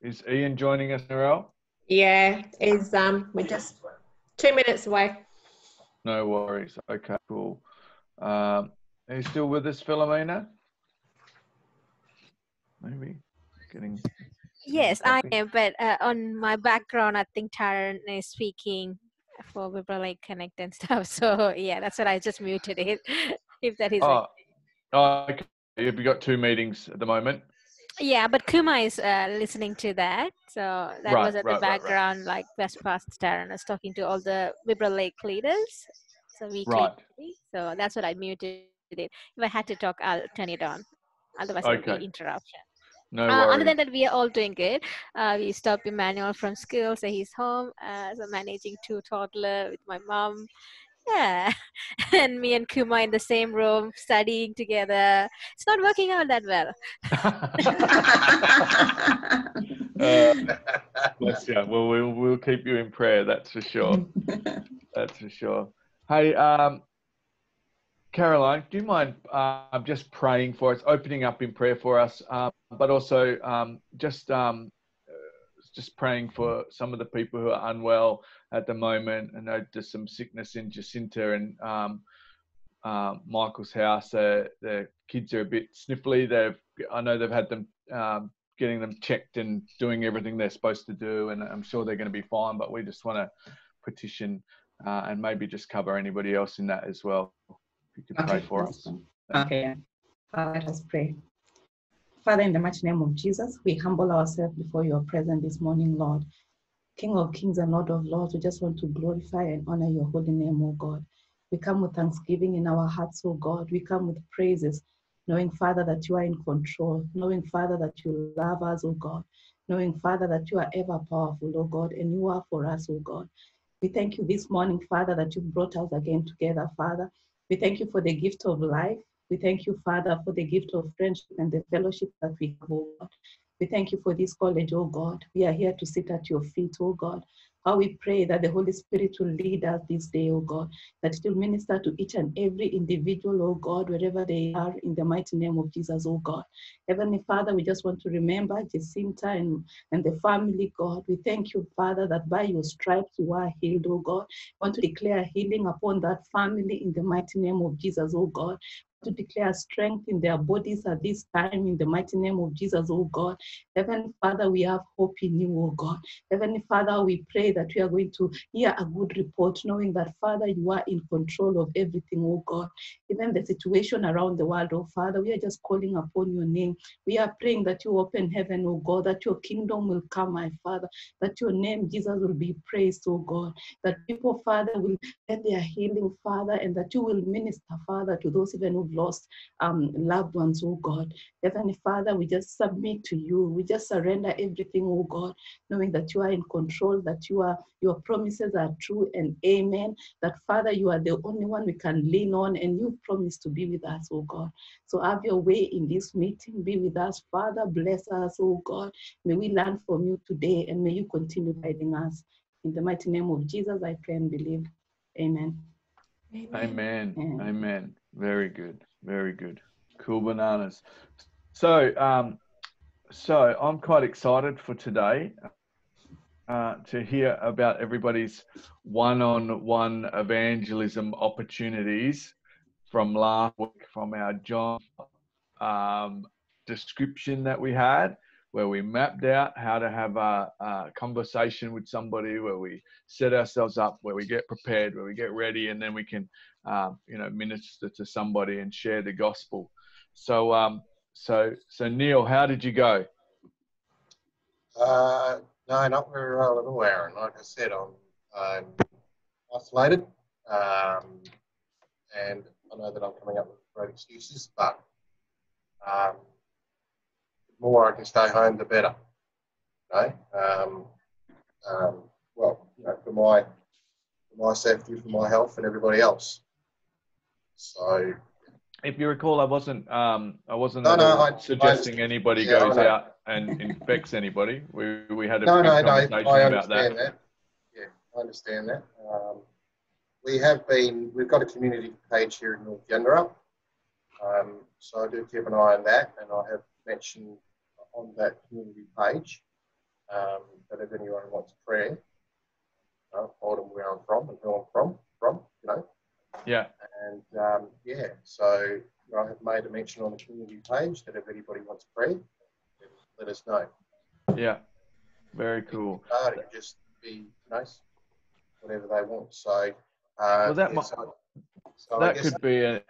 Is Ian joining us, Narelle? Yeah, is um we're just two minutes away. No worries. Okay, cool. Um, are you still with us, Philomena? Maybe getting. Yes, I copy. am, but uh, on my background, I think Taran is speaking for people like Connect and stuff. So yeah, that's what I just muted it. if that is Oh, oh, okay. Have you got two meetings at the moment? Yeah, but Kuma is uh, listening to that. So that Right, was at right, the right, right. background, like West Past Taran was talking to all the Bibra Lake leaders. So weekly. Right. So that's what I muted it. If I had to talk, I'll turn it on. Otherwise, there'll be interruption. No Uh, other than that, we are all doing good. Uh, we stopped Emmanuel from school, so he's home. Uh, so managing two toddler with my mom. Yeah, and me and Kuma in the same room studying together. It's not working out that well. Uh, bless you. Well, we'll we'll keep you in prayer. That's for sure. That's for sure. Hey, um, Caroline, do you mind um, just praying for us, opening up in prayer for us, um, but also um, just um, just praying for some of the people who are unwell at the moment. I know there's some sickness in Jacinta and um, um, Michael's house. Uh, the kids are a bit sniffly. They've I know they've had them um, getting them checked and doing everything they're supposed to do, and I'm sure they're going to be fine. But we just want to petition uh, and maybe just cover anybody else in that as well. If you could pray for us. Okay. Uh, let us pray. Father, in the mighty name of Jesus, we humble ourselves before your presence this morning, Lord. King of kings and Lord of lords, we just want to glorify and honor your holy name, O God. We come with thanksgiving in our hearts, O God. We come with praises, knowing, Father, that you are in control, knowing, Father, that you love us, O God, knowing, Father, that you are ever powerful, O God, and you are for us, O God. We thank you this morning, Father, that you brought us again together, Father. We thank you for the gift of life. We thank you, Father, for the gift of friendship and the fellowship that we have, God. We thank you for this college, oh God. We are here to sit at your feet, oh God. How we pray that the Holy Spirit will lead us this day, oh God, that it will minister to each and every individual, oh God, wherever they are, in the mighty name of Jesus, oh God. Heavenly Father, we just want to remember Jacinta and, and the family, God. We thank you, Father, that by your stripes you are healed, oh God. I want to declare healing upon that family in the mighty name of Jesus, oh God to declare strength in their bodies at this time in the mighty name of Jesus, oh God. Heavenly Father, we have hope in you, oh God. Heavenly Father, we pray that we are going to hear a good report, knowing that, Father, you are in control of everything, oh God. Even the situation around the world, oh Father, we are just calling upon your name. We are praying that you open heaven, oh God, that your kingdom will come, my Father, that your name, Jesus, will be praised, oh God. That people, Father, will get their healing, Father, and that you will minister, Father, to those even who've lost um, loved ones, oh God. Heavenly Father, we just submit to you. We just surrender everything, oh God, knowing that you are in control, that you are your promises are true and amen. That Father, you are the only one we can lean on, and you promise to be with us, oh God. So have your way in this meeting. Be with us, Father. Bless us, oh God. May we learn from you today, and may you continue guiding us. In the mighty name of Jesus, I pray and believe. Amen. Amen. Amen. Amen. Very good. Very good. Cool bananas. So, um, so I'm quite excited for today uh, to hear about everybody's one-on-one evangelism opportunities from last week from our John um, description that we had, where we mapped out how to have a, a conversation with somebody, where we set ourselves up, where we get prepared, where we get ready, and then we can, um, you know, minister to somebody and share the gospel. So, um, so, so Neil, how did you go? Uh, no, not very well at all, Aaron. Like I said, I'm, I'm isolated, um, and I know that I'm coming up with great excuses, but um, more I can stay home, the better. You know? um, um, well, you know, for my for my safety, for my health, and everybody else. So If you recall, I wasn't, um, I wasn't No, no, all I- I- suggesting anybody yeah, goes out and infects anybody. We we had a No, big no, no. conversation I about that. understand that. Yeah, I understand that. Um, we have been, we've got a community page here in North Yandara. Um, so I do keep an eye on that, and I have mentioned on that community page Um, but if anyone wants prayer, you know, told them where I'm from and who I'm from, from, you know. Yeah. And um, yeah, so you know, I have made a mention on the community page that if anybody wants prayer, let us know. Yeah. Very cool. It just be nice, whatever they want. So, uh, Well, that yeah, might- so, so that could be a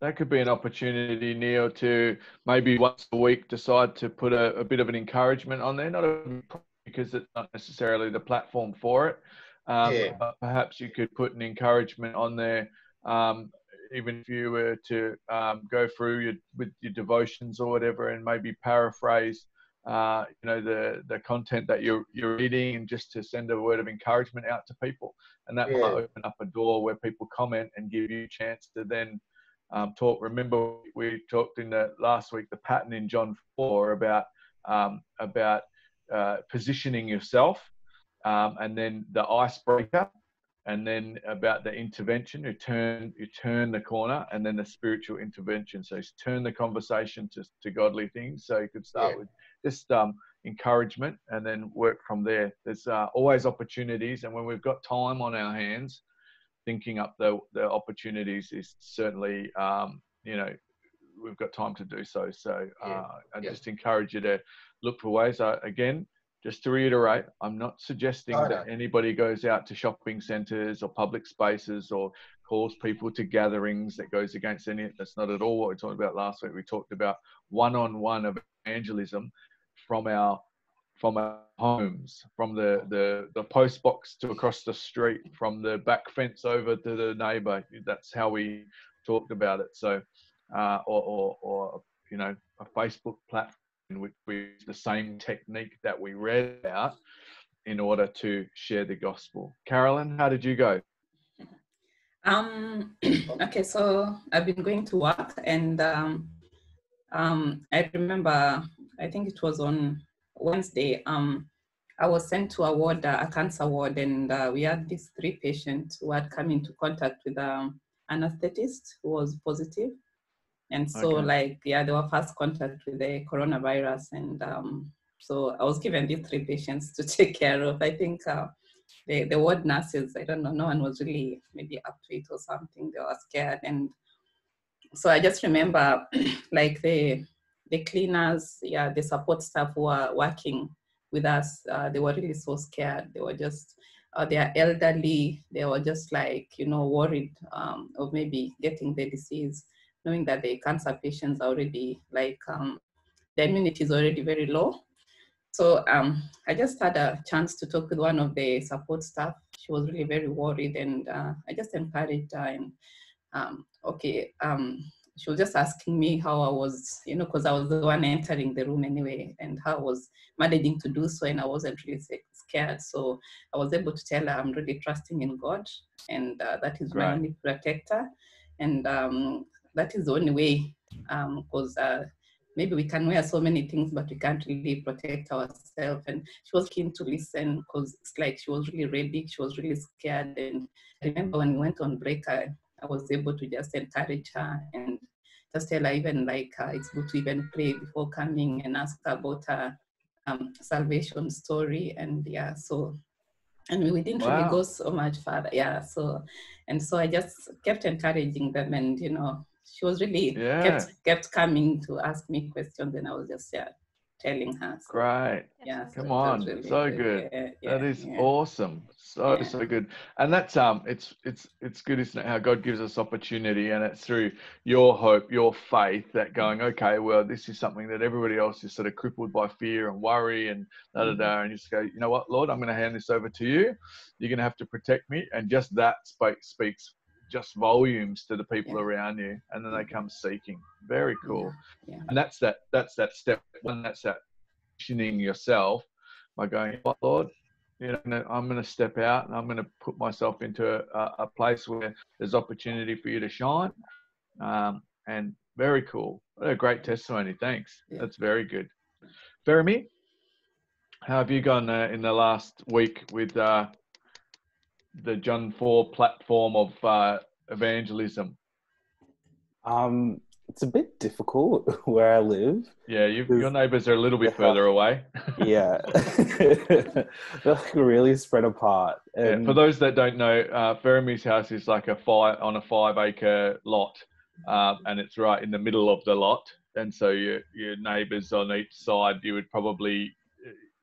that could be an opportunity, Neil, to maybe once a week decide to put a, a bit of an encouragement on there. Not a, because it's not necessarily the platform for it, um, Yeah. but perhaps you could put an encouragement on there. Um, even if you were to um, go through your, with your devotions or whatever, and maybe paraphrase, uh, you know, the the content that you're you're reading, and just to send a word of encouragement out to people, and that Yeah. might open up a door where people comment and give you a chance to then um, talk. Remember, we talked in the last week the pattern in John four about um, about uh, positioning yourself, um, and then the icebreaker, and then about the intervention. You turn you turn the corner, and then the spiritual intervention. So you turn the conversation to, to godly things. So you could start Yeah. with just um, encouragement, and then work from there. There's uh, always opportunities, and when we've got time on our hands, thinking up the the opportunities is certainly um, you know we've got time to do so. So uh, Yeah, I yeah. just encourage you to look for ways. Uh, again, just to reiterate, I'm not suggesting that no. anybody goes out to shopping centres or public spaces or calls people to gatherings that goes against any. That's not at all what we talked about last week. We talked about one-on-one evangelism from our from our homes, from the, the, the post box to across the street, from the back fence over to the neighbour. That's how we talked about it. So, uh, or, or, or, you know, a Facebook platform in which we use the same technique that we read out in order to share the gospel. Carolyn, how did you go? Um, okay, so I've been going to work and um, um, I remember, I think it was on Wednesday, um, I was sent to a ward, uh, a cancer ward, and uh, we had these three patients who had come into contact with um, anesthetist who was positive. And so, Okay. like, yeah, they were first contact with the coronavirus. And um, so I was given these three patients to take care of. I think uh, the, the ward nurses, I don't know, no one was really maybe up to it or something. They were scared. And so I just remember like the, the cleaners, yeah, the support staff who are working with us, uh, they were really so scared. They were just, uh, they are elderly. They were just like, you know, worried um, of maybe getting the disease, knowing that the cancer patients are already like, um, the immunity is already very low. So um, I just had a chance to talk with one of the support staff. She was really very worried, and uh, I just encouraged her. And um, okay, um, she was just asking me how I was, you know, because I was the one entering the room anyway, and how I was managing to do so, and I wasn't really scared. So I was able to tell her I'm really trusting in God, and uh, that is my Right. only protector, and um, that is the only way, because. uh, maybe we can wear so many things, but we can't really protect ourselves. And she was keen to listen because it's like she was really ready, she was really scared. And I remember when we went on break, I, I was able to just encourage her and just tell her even like uh, it's good to even pray before coming and ask her about her um, salvation story. And yeah, so and we didn't Wow. really go so much further. Yeah, so and so I just kept encouraging them, and you know, she was really Yeah. kept kept coming to ask me questions, and I was just yeah telling her. So, Great. yeah, Come it on, really so good. Yeah, that yeah, is yeah. awesome. So Yeah. so good. And that's um it's it's it's good, isn't it? How God gives us opportunity and it's through your hope, your faith that going, okay, well, this is something that everybody else is sort of crippled by fear and worry and da da da. And you just go, you know what, Lord, I'm gonna hand this over to you. You're gonna have to protect me. And just that speak, speaks just volumes to the people Yeah. around you. And then they come seeking. Very cool. Yeah, and that's that that's that step one that's that positioning yourself by going "What, lord? You know I'm going to step out and i'm going to put myself into a, a place where there's opportunity for you to shine. Um, and very cool. What a great testimony. Thanks. Yeah. that's very good. Jeremy, how have you gone uh, in the last week with uh, the john 4 platform of uh, evangelism Um, it's a bit difficult where I live. Yeah, you, your neighbours are a little bit Yeah. further away. Yeah, they're like really spread apart. Yeah, And for those that don't know, uh, house is like a five on a five acre lot, um, and it's right in the middle of the lot. And so your your neighbours on each side, you would probably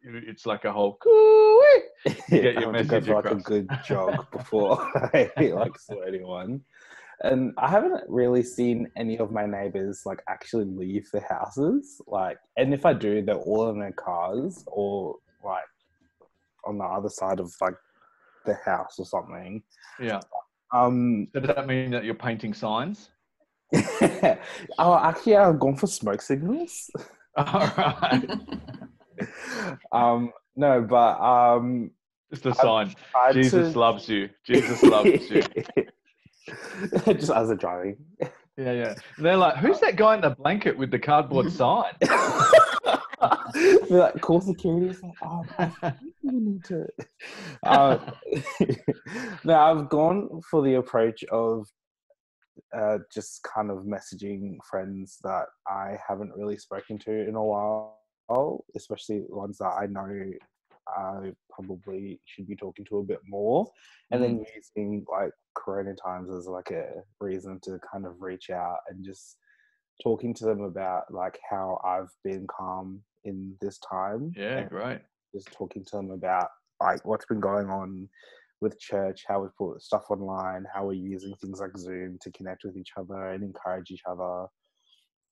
it's like a whole coo-ee. get your I go message for like a good jog before I like slow anyone. And I haven't really seen any of my neighbors like actually leave their houses. Like, and if I do, they're all in their cars or like on the other side of like the house or something. Yeah. Um, So does that mean that you're painting signs? oh, actually, I've gone for smoke signals. All right, um, no, but um, just a sign. Jesus to- loves you. Jesus loves you. Just as a driving. Yeah, yeah. And they're like, who's that guy in the blanket with the cardboard sign? Be like, call security. It's like, oh, we need to. Uh, no, I've gone for the approach of uh, just kind of messaging friends that I haven't really spoken to in a while, especially ones that I know I probably should be talking to a bit more, and then mm-hmm. using like Corona times as like a reason to kind of reach out and just talking to them about like how I've been calm in this time. Yeah, great. just talking to them about like what's been going on with church, how we put stuff online, how we're using things like Zoom to connect with each other and encourage each other,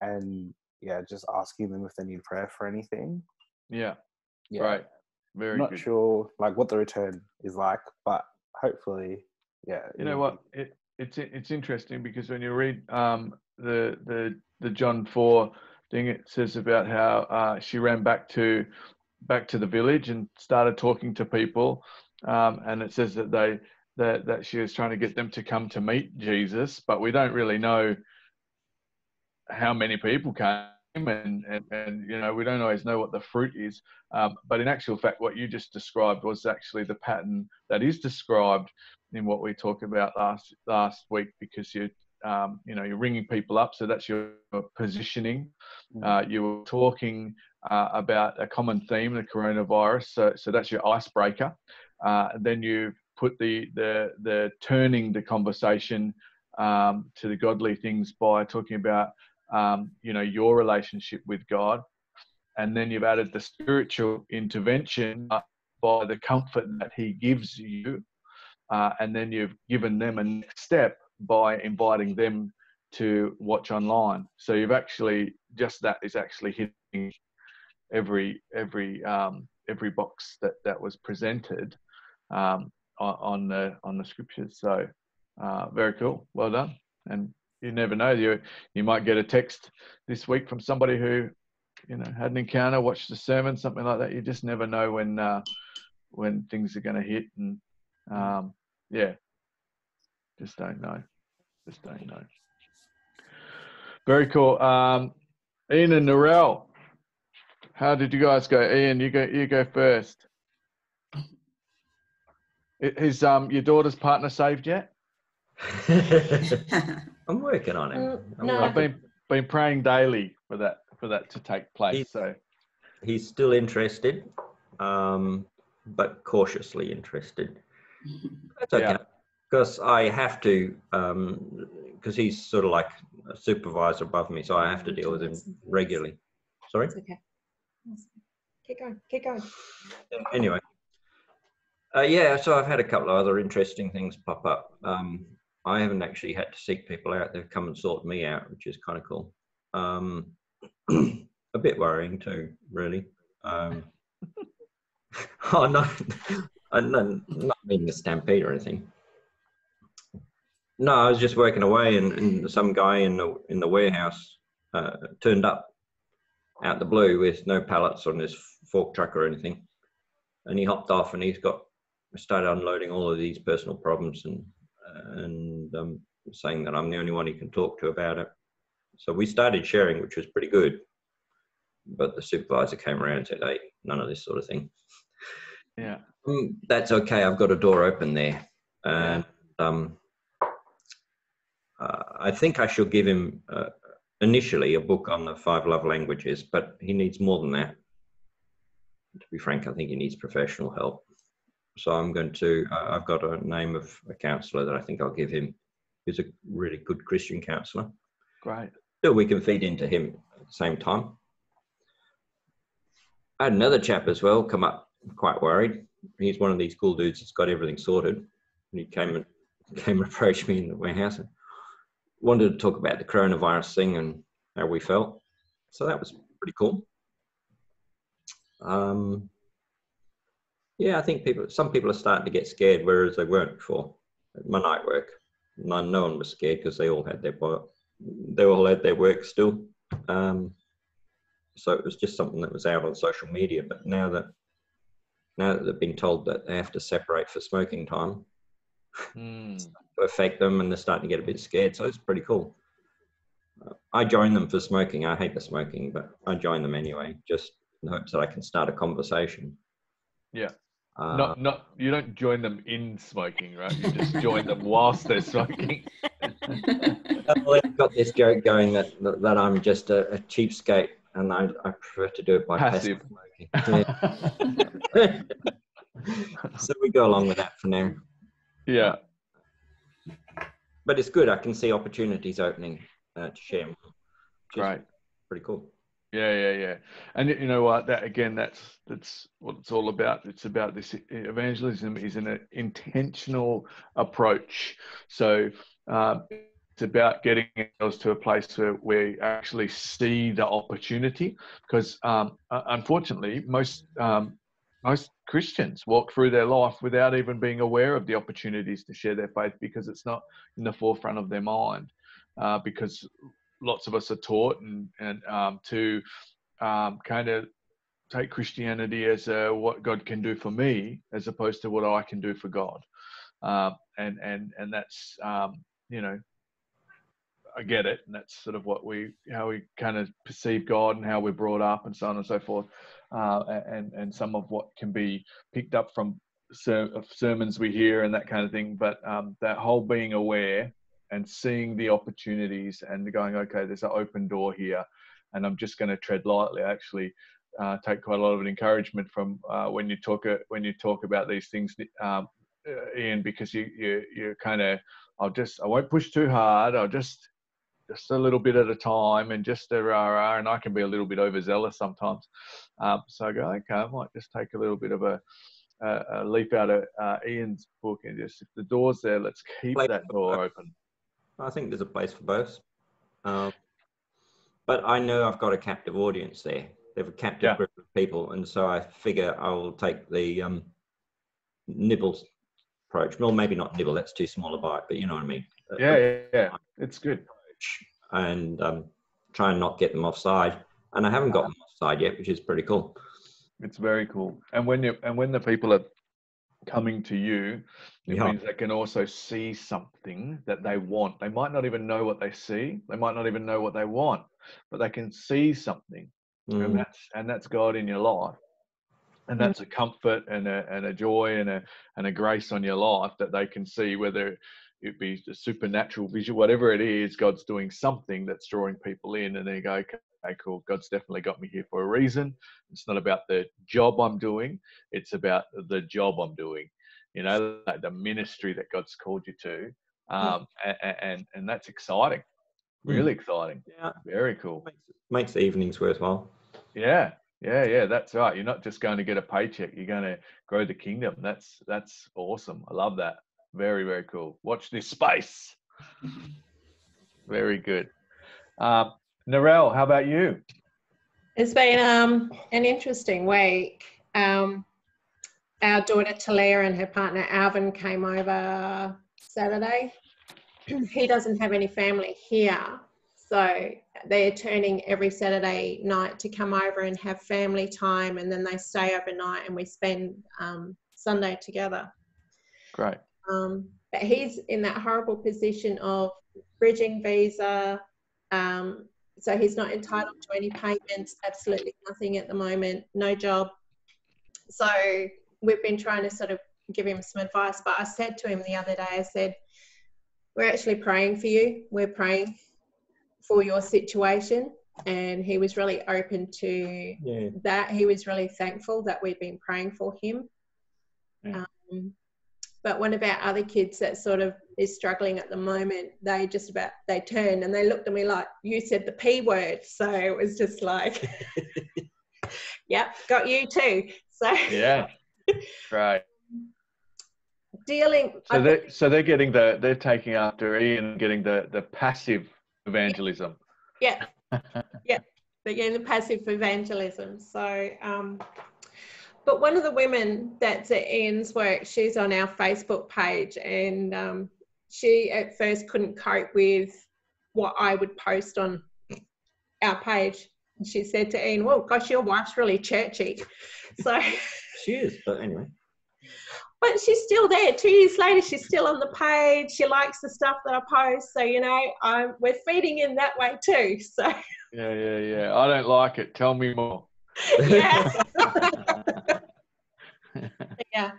and yeah, just asking them if they need prayer for anything. Yeah, Yeah, great. Very not good. sure like what the return is like, but hopefully, yeah. You know what? It, it's it's interesting because when you read um, the the the John four thing, it says about how uh, she ran back to back to the village and started talking to people, um, and it says that they that that she was trying to get them to come to meet Jesus, but we don't really know how many people came. And, and, and you know we don't always know what the fruit is. Um, but in actual fact what you just described was actually the pattern that is described in what we talked about last last week because you um, you know you're ringing people up. So that's your positioning. Uh, you were talking uh, about a common theme the coronavirus. So, so that's your icebreaker. Uh, then you put the the the turning the conversation um, to the godly things by talking about um, you know your relationship with god and then you've added the spiritual intervention by the comfort that he gives you uh, and then you've given them a next step by inviting them to watch online. So you've actually just that is actually hitting every every um, every box that that was presented um, on, on the on the scriptures. So uh, very cool, well done. And you never know you you might get a text this week from somebody who you know had an encounter, watched the sermon, something like that. You just never know when uh, when things are going to hit and um, yeah, just don't know. Just don't know. Very cool. Um, Ian and Narelle, how did you guys go? Ian, you go. You go first. Is um your daughter's partner saved yet? I'm working on him. Mm, I'm no. I've been been praying daily for that for that to take place. He- So He's still interested, um, but cautiously interested. That's okay. Yeah. Because I have to, um because he's sort of like a supervisor above me, so I have to deal with him regularly. Sorry? It's okay. Keep going. Keep going. anyway uh, yeah so i've had a couple of other interesting things pop up um, i haven't actually had to seek people out. They've come and sought me out which is kind of cool. Um, a bit worrying too really. Um, oh no I'm not, not a stampede or anything. No i was just working away and, and some guy in the in the warehouse uh, turned up out the blue with no pallets on his fork truck or anything. And he hopped off and he's got started unloading all of these personal problems and and um, saying that I'm the only one he can talk to about it. So we started sharing, which was pretty good. But the supervisor came around and said, "Hey, none of this sort of thing." yeah, Mm, That's okay. I've got a door open there, and um, uh, I think I shall give him a, initially a book on the five love languages, but he needs more than that. To be frank, I think he needs professional help. So I'm going to, uh, I've got a name of a counsellor that I think I'll give him, He's a really good Christian counsellor. Great. So we can feed into him at the same time. I had another chap as well come up quite worried. He's one of these cool dudes that's got everything sorted. And he came and came and approached me in the warehouse and wanted to talk about the coronavirus thing and how we felt. So that was pretty cool. Um, yeah, I think people, some people are starting to get scared, whereas they weren't before. At my night work, no, no one was scared because they all had their work. they all had their work still. Um, so it was just something that was out on social media. But now that now that they've been told that they have to separate for smoking time, Mm. to affect them, and they're starting to get a bit scared. So it's pretty cool. Uh, I join them for smoking. I hate the smoking, but I join them anyway, just in hopes that I can start a conversation. Yeah. Uh, Not, not. You don't join them in smoking, right? You just join them whilst they're smoking. I've got this joke going that that, that I'm just a, a cheapskate, and I, I prefer to do it by passive, Passive. smoking. Yeah. so we go along with that for now. yeah. But it's good. I can see opportunities opening uh, to share. which is Great. Pretty cool. Yeah, yeah, yeah. And you know what? That again, that's that's what it's all about. It's about this evangelism is an intentional approach. So um, it's about getting us to a place where we actually see the opportunity. Because um, uh, unfortunately, most um, most Christians walk through their life without even being aware of the opportunities to share their faith because it's not in the forefront of their mind. Uh, because lots of us are taught and, and um, to um, kind of take Christianity as a, what God can do for me, as opposed to what I can do for God. Um, and and and that's um, you know, I get it, and that's sort of what we how we kind of perceive God and how we're brought up and so on and so forth, uh, and and some of what can be picked up from ser- sermons we hear and that kind of thing. But um, that whole being aware and seeing the opportunities and going, okay, there's an open door here, and I'm just going to tread lightly. I actually uh, take quite a lot of encouragement from uh, when you talk uh, when you talk about these things, um, uh, Ian, because you you you kind of I'll just I won't push too hard. I'll just just a little bit at a time and just a rah rah, and I can be a little bit overzealous sometimes. Um, so I go, okay, I might just take a little bit of a a, a leap out of uh, Ian's book and just if the door's there, let's keep that door open. I think there's a place for both. Um, but I know I've got a captive audience there. They have a captive Yeah. group of people, and so I figure I will take the um, nibbles approach. Well, maybe not nibble. That's too small a bite, but you know what I mean. Yeah, yeah, yeah. It's good. And um, try and not get them offside. And I haven't got them offside yet, which is pretty cool. It's very cool. And when you and when the people are coming to you, it Yeah. means they can also see something that they want. They might not even know what they see. They might not even know what they want, but they can see something, and Mm, that's and that's God in your life, and that's a comfort and a and a joy and a and a grace on your life that they can see whether it be the supernatural vision, whatever it is, God's doing something that's drawing people in, and they go, okay, cool, God's definitely got me here for a reason. It's not about the job I'm doing; it's about the job I'm doing. You know, like the ministry that God's called you to, um, and, and and that's exciting, really exciting, yeah, very cool. makes, makes the evenings worthwhile. Yeah, yeah, yeah. That's right. You're not just going to get a paycheck. You're going to grow the kingdom. That's that's awesome. I love that. Very very cool. Watch this space. Very good. Um, Narelle, how about you? It's been um, an interesting week. Um, our daughter Talia and her partner Alvin came over Saturday. he doesn't have any family here, so they're turning every Saturday night to come over and have family time, and then they stay overnight, and we spend um, Sunday together. Great. Um, but he's in that horrible position of bridging visa. Um, so he's not entitled to any payments, absolutely nothing at the moment, no job. So we've been trying to sort of give him some advice. But I said to him the other day, I said, We're actually praying for you. We're praying for your situation. And he was really open to Yeah. that. He was really thankful that we'd been praying for him. Yeah. Um, but one of our other kids that sort of is struggling at the moment, they just about they turned and they looked at me like you said the p word. So it was just like, yep, got you too. So Yeah. Right. dealing. So they so they're getting the they're taking after Ian getting the the passive evangelism. yeah, yeah, but yeah, the passive evangelism. So, um, but one of the women that's at Ian's work, she's on our Facebook page, and um, she at first couldn't cope with what I would post on our page. And She said to Ian, "Well, gosh, your wife's really churchy." So, She is, but anyway. but she's still there. Two years later, she's still on the page. She likes the stuff that I post. So you know, I'm, we're feeding in that way too. So Yeah, yeah, yeah. I don't like it. Tell me more. yeah. yeah.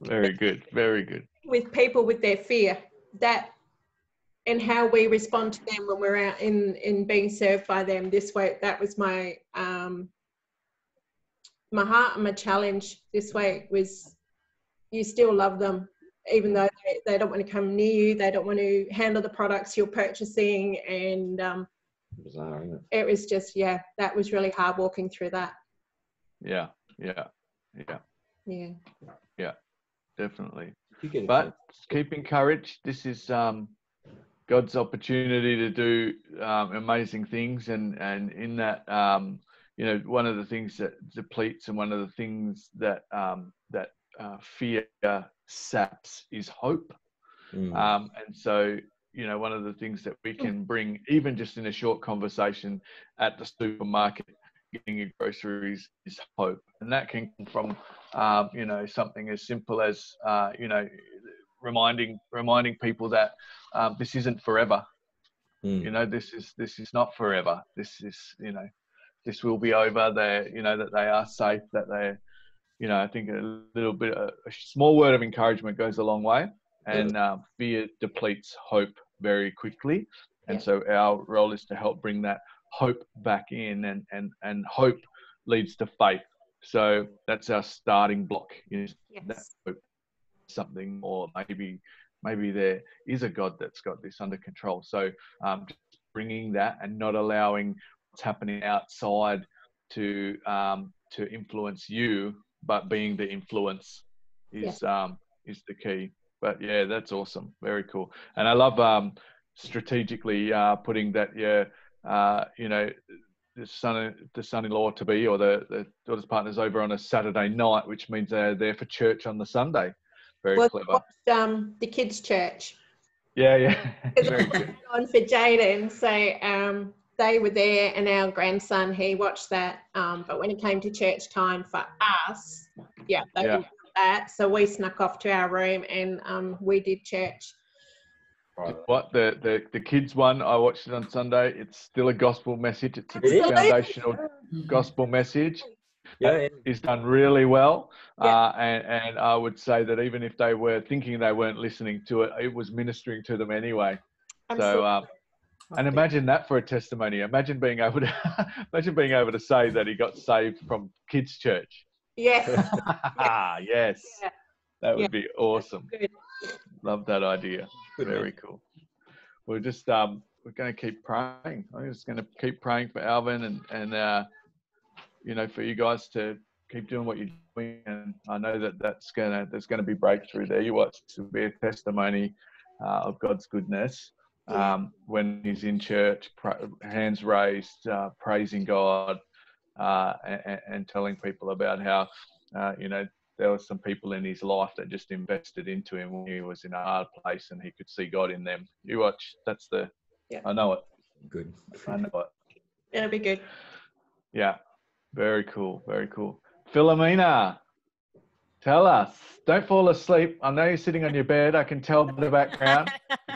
Very good. Very good. with people with their fear that and how we respond to them when we're out in in being served by them this way that was my um my heart and my challenge this week was you still love them even though they, they don't want to come near you they don't want to handle the products you're purchasing and um, Bizarre, isn't it? it was just yeah that was really hard walking through that Yeah, yeah, yeah. Yeah Yeah, Definitely. You it. But keep encouraged. This is um, God's opportunity to do um, amazing things, and and in that, um, you know, one of the things that depletes and one of the things that um, that uh, fear saps is hope. Mm. Um, and so, you know, one of the things that we can bring, even just in a short conversation at the supermarket, getting your groceries, is hope. And that can come from, um, you know, something as simple as, uh, you know, reminding reminding people that um, this isn't forever. Mm. You know, this is this is not forever. This is, you know, this will be over. They, you know, that they are safe. That they, you know, I think a little bit, a, small word of encouragement goes a long way and um, fear depletes hope very quickly. And Yeah. so our role is to help bring that hope back in, and and and hope leads to faith. So that's our starting block. Is that yes hope something, or maybe maybe there is a God that's got this under control. So um, just bringing that and not allowing what's happening outside to um, to influence you, but being the influence is um, is the key. But yeah, that's awesome. Very cool. And I love um, strategically uh, putting that, yeah, uh, you know, the son, the son-in-law to be or the, the daughter's partners over on a Saturday night, which means they're there for church on the Sunday. Very well, clever. watched, um, the kids church Yeah, yeah. Because Very I good. put it on for Jaden. So um, they were there, and our grandson he watched that. Um, but when it came to church time for us, yeah, they Yeah. that. So we snuck off to our room and um, we did church. What the, the the kids one? I watched it on Sunday. It's still a gospel message. It's a good Absolutely. foundational gospel message. Yeah, yeah. Is done really well, Yeah. uh, and and I would say that even if they were thinking they weren't listening to it, it was ministering to them anyway. Absolutely. So, um, and imagine that for a testimony. Imagine being able to imagine being able to say that he got saved from kids' church. yes, yes, Yeah. that would Yeah. be awesome. good. Love that idea. Good Very cool. We're just um we're going to keep praying. I'm just going to keep praying for Alvin and and uh, you know for you guys to keep doing what you're doing. And I know that that's gonna there's going to be breakthrough there. You watch to be a testimony uh, of God's goodness um, when he's in church, pra- hands raised, uh, praising God, uh, and, and telling people about how uh, you know there were some people in his life that just invested into him when he was in a hard place and he could see God in them. You watch, that's the, Yeah. I know it. Good. I know it. It'll be good. Yeah. Very cool. Very cool. Philomena, tell us. Don't fall asleep. I know you're sitting on your bed. I can tell by the background.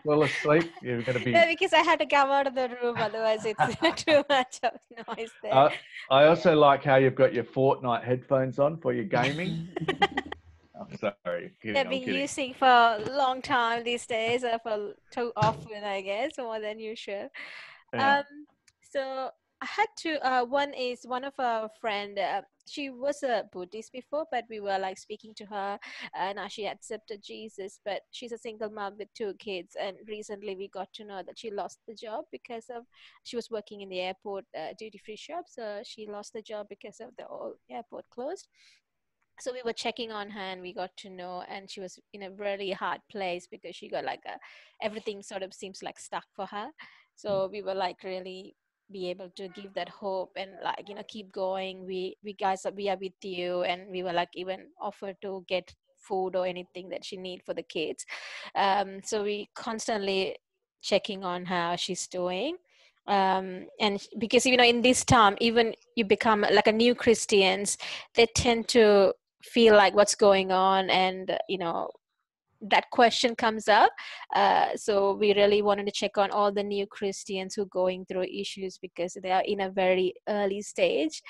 fall asleep. You're going to be. No, because I had to come out of the room, otherwise it's too much of noise there. Uh, I also like how you've got your Fortnite headphones on for your gaming. I'm sorry. Kidding, They've been using for a long time these days, or for too often, I guess, more than usual. Yeah. Um, so I had to. Uh, one is one of our friend. Uh, she was a Buddhist before, but we were like speaking to her, and now she accepted Jesus. But she's a single mom with two kids, and recently we got to know that she lost the job because of she was working in the airport uh, duty free shop, so she lost the job because of the airport closed so we were checking on her and we got to know and she was in a really hard place because she got like a everything sort of seems like stuck for her so we were like really be able to give that hope and like you know keep going. We we guys we are with you and we were like even offer to get food or anything that she need for the kids. Um so we constantly checking on how she's doing. Um and because you know in this time even you become like a new christians they tend to feel like what's going on and you know that question comes up uh, so we really wanted to check on all the new christians who are going through issues because they are in a very early stage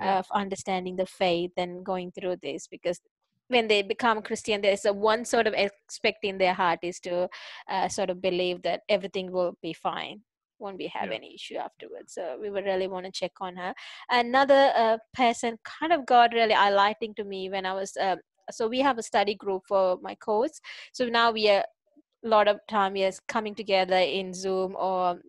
Yeah. of understanding the faith and going through this because when they become christian there's a one sort of expect in their heart is to uh, sort of believe that everything will be fine won't be have Yeah. any issue afterwards so we would really want to check on her another uh, person kind of got really highlighting to me when i was uh, so we have a study group for my course. So now we are a lot of time are coming together in zoom or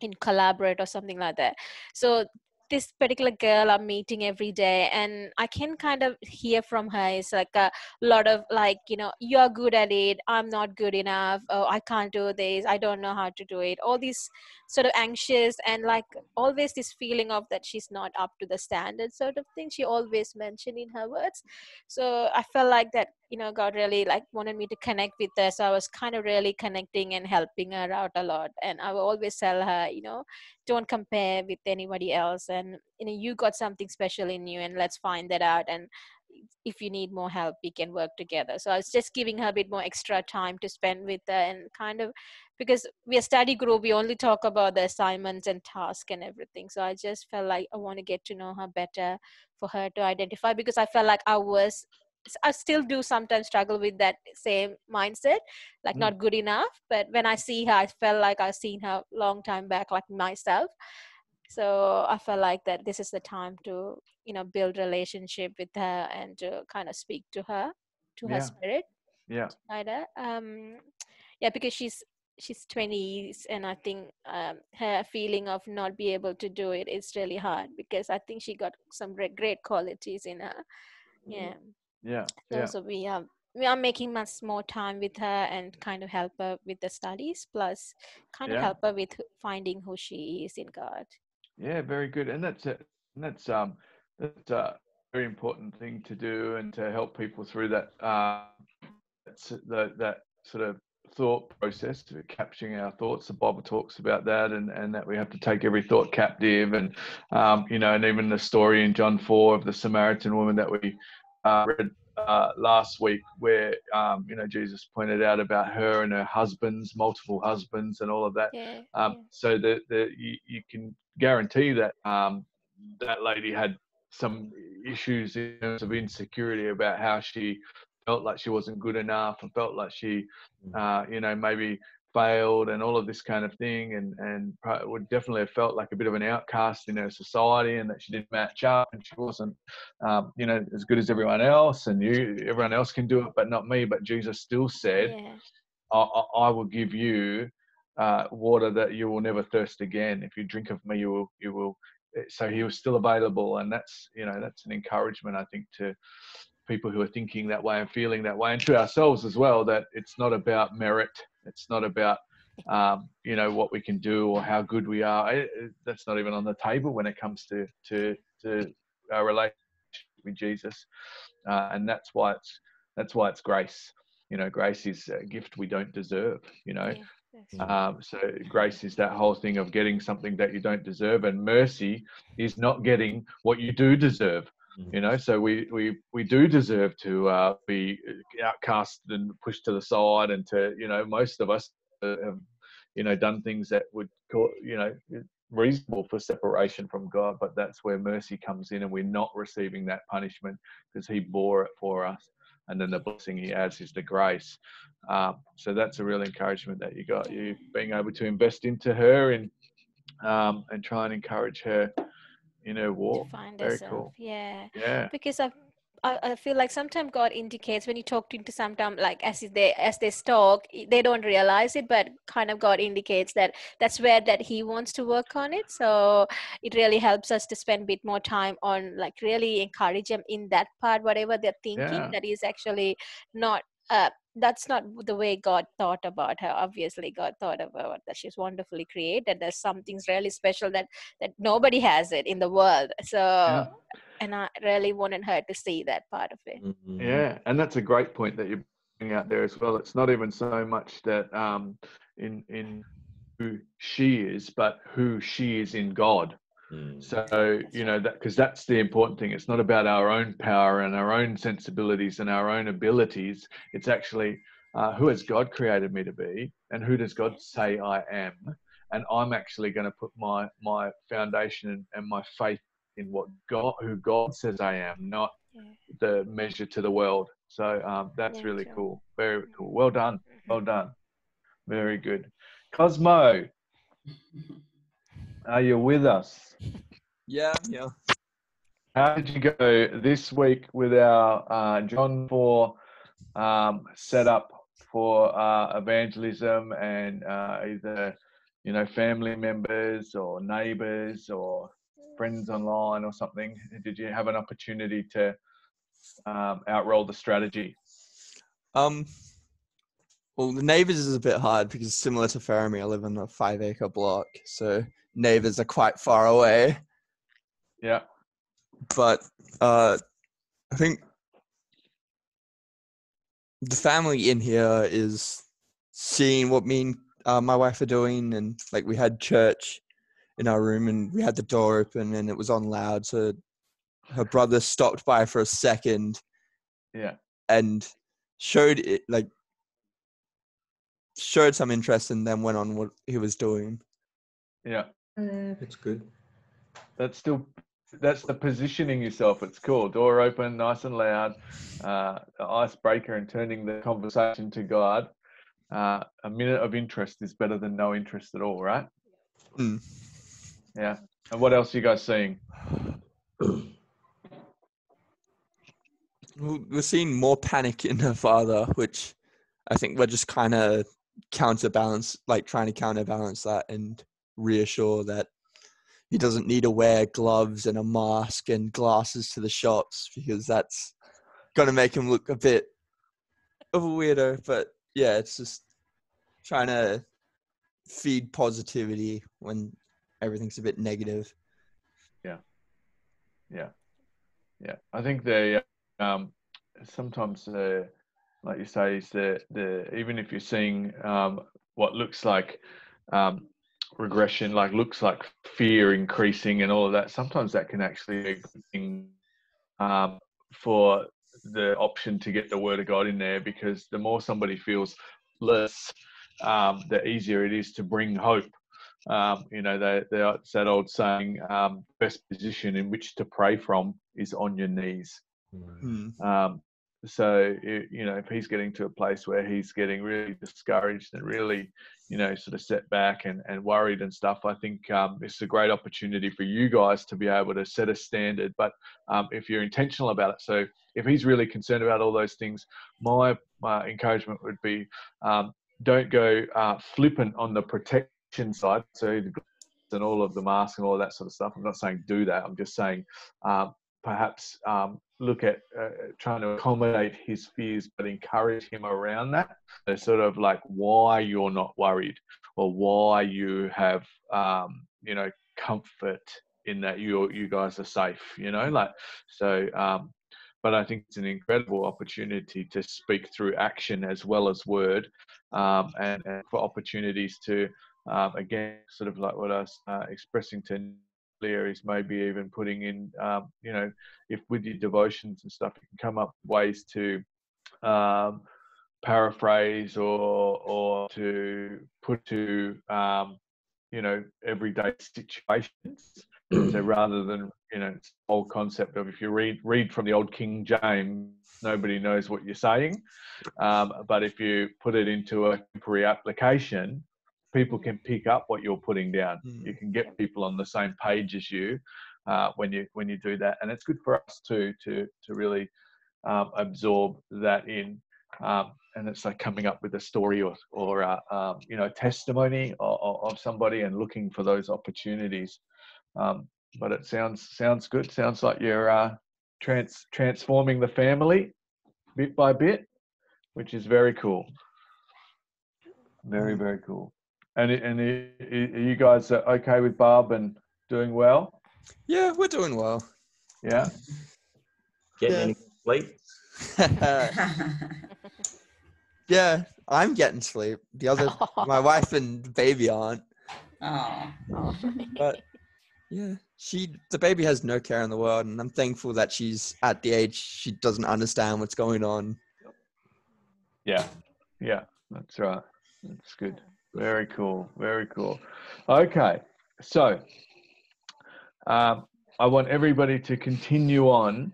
in collaborate or something like that. So this particular girl i'm meeting every day and i can kind of hear from her it's like a lot of like you know you're good at it i'm not good enough oh i can't do this i don't know how to do it. All these sort of anxious and like always this feeling of that she's not up to the standard sort of thing. She always mentioned in her words. So i felt like that you know god really like wanted me to connect with her. So i was kind of really connecting and helping her out a lot. And i will always tell her you know don't compare with anybody else. And you know you got something special in you and let's find that out. And if you need more help we can work together. So i was just giving her a bit more extra time to spend with her and kind of because we're a study group we only talk about the assignments and tasks and everything. So i just felt like i want to get to know her better for her to identify because i felt like i was i still do sometimes struggle with that same mindset like Mm. not good enough. But when i see her i felt like i've seen her long time back like myself. So i felt like that this is the time to you know build relationship with her and to kind of speak to her to her Yeah. spirit Yeah. Ida. Um, yeah, because she's she's 20s, and I think um, her feeling of not be able to do it is really hard because I think she got some great, great qualities in her. Yeah. Yeah. So, Yeah. so we are we are making much more time with her and kind of help her with the studies, plus kind of Yeah. help her with finding who she is in God. Yeah, very good. And that's it. And that's um that's a very important thing to do and to help people through that uh that's the, that sort of thought process to capturing our thoughts. The Bible talks about that and, and that we have to take every thought captive and um, you know, and even the story in John four of the Samaritan woman that we uh, read uh, last week where um, you know Jesus pointed out about her and her husbands, multiple husbands and all of that Yeah. um, so that the, you, you can guarantee that um, that lady had some issues in terms of insecurity about how she felt like she wasn't good enough and felt like she, uh, you know, maybe failed and all of this kind of thing and and would definitely have felt like a bit of an outcast in her society and that she didn't match up and she wasn't um, you know as good as everyone else and you everyone else can do it but not me but jesus still said yeah. I, I, I will give you uh, water that you will never thirst again. If you drink of me, you will, you will. So he was still available, and that's, you know, that's an encouragement, I think, to people who are thinking that way and feeling that way, and to ourselves as well. That it's not about merit. It's not about, um, you know, what we can do or how good we are. That's not even on the table when it comes to to to our relationship with Jesus, uh, and that's why it's that's why it's grace you know grace is a gift we don't deserve you know yeah, um, so grace is that whole thing of getting something that you don't deserve and mercy is not getting what you do deserve you know? So we we we do deserve to uh, be outcast and pushed to the side and to you know most of us uh, have you know done things that would call you know reasonable for separation from god but that's where mercy comes in and we're not receiving that punishment because he bore it for us and then the blessing he adds is the grace um, so that's a real encouragement that you got you being able to invest into her in um, and try and encourage her in her to walk. find Very herself. cool. Yeah. Yeah. because I've, I, I feel like sometimes God indicates when you talk to sometimes like as they as they stalk they don't realize it but kind of God indicates that that's where that he wants to work on it so it really helps us to spend a bit more time on like really encourage them in that part whatever they're thinking Yeah. that is actually not uh that's not the way God thought about her. Obviously, God thought about that she's wonderfully created. There's something really special that that nobody has it in the world. So and I really wanted her to see that part of it. Mhm. Yeah, and that's a great point that you're bringing out there as well. It's not even so much that um, in in who she is, but who she is in God. Mm. So you know that because that's the important thing. It's not about our own power and our own sensibilities and our own abilities. It's actually uh, who has God created me to be, and who does God say I am, and I'm actually going to put my my foundation and, and my faith in what God who God says I am, not Yeah. the measure to the world. So um, that's Yeah, really sure. cool. Very cool. Well done. Well done. Very good. Cosmo, are you with us? Yeah, yeah. How did you go this week with our uh, John 4 um, setup for uh, evangelism and uh, either, you know, family members or neighbors or friends online or something? Did you have an opportunity to um, outroll the strategy? Um, well, the neighbors is a bit hard because similar to Faramir, I live in a five acre block, so neighbors are quite far away. Yeah. But uh, I think the family in here is seeing what me and uh, my wife are doing, and like we had church in our room, and we had the door open, and it was on loud, so her brother stopped by for a second Yeah. and showed it like showed some interest and then went on what he was doing. Yeah. It's good. That's still that's the positioning yourself. It's cool. Door open, nice and loud. Uh, icebreaker and turning the conversation to God. Uh, a minute of interest is better than no interest at all, right? Mm. Yeah. And what else are you guys seeing? We're seeing more panic in her father, which I think we're just kind of counterbalance, like trying to counterbalance that and reassure that he doesn't need to wear gloves and a mask and glasses to the shops because that's going to make him look a bit of a weirdo. But yeah, it's just trying to feed positivity when everything's a bit negative. Yeah. Yeah. Yeah. I think the um, sometimes uh, like you say, is the the even if you're seeing um, what looks like um, regression, like looks like fear increasing and all of that, sometimes that can actually be um, for the option to get the word of God in there because the more somebody feels less, um, the easier it is to bring hope. Um, you know, they, they, it's that old saying, um, best position in which to pray from is on your knees. Hmm. Um, so i- you know, if he's getting to a place where he's getting really discouraged and really, you know, sort of set back and, and worried and stuff, I think um, it's a great opportunity for you guys to be able to set a standard. But um, if you're intentional about it, so if he's really concerned about all those things, my, my encouragement would be um, don't go uh, flippant on the protection side. So the and all of the masks and all that sort of stuff. I'm not saying do that. I'm just saying um, perhaps um, look at uh, trying to accommodate his fears, but encourage him around that. So sort of like why you're not worried or why you have, um, you know, comfort in that you you guys are safe. You know, like so. Um, but I think it's an incredible opportunity to speak through action as well as word, um, and, and for opportunities to, um, again, sort of like what I was uh, expressing to earlier is maybe even putting in, um, you know, if with your devotions and stuff, you can come up with ways to um, paraphrase or or to put to um, you know everyday situations. so rather than you know it's the whole concept of if you read read from the old King James, nobody knows what you're saying. Um, but if you put it into a temporary application, people can pick up what you're putting down. Mm. You can get people on the same page as you uh, when you when you do that, and it's good for us too to to really um, absorb that in. Um, and it's like coming up with a story or or uh, um, you know testimony of, of, somebody and looking for those opportunities. Um, but it sounds sounds good. Sounds like you're uh, trans transforming the family bit by bit, which is very cool. Very very cool. And and are you guys okay with Bob and doing well? Yeah, we're doing well. Yeah. Getting Yeah. any sleep? yeah, I'm getting sleep. The other, my wife and baby aren't. oh. But yeah, she the baby has no care in the world, and I'm thankful that she's at the age she doesn't understand what's going on. Yeah, yeah, that's right. That's good. Very cool. Very cool. Okay, so um, I want everybody to continue on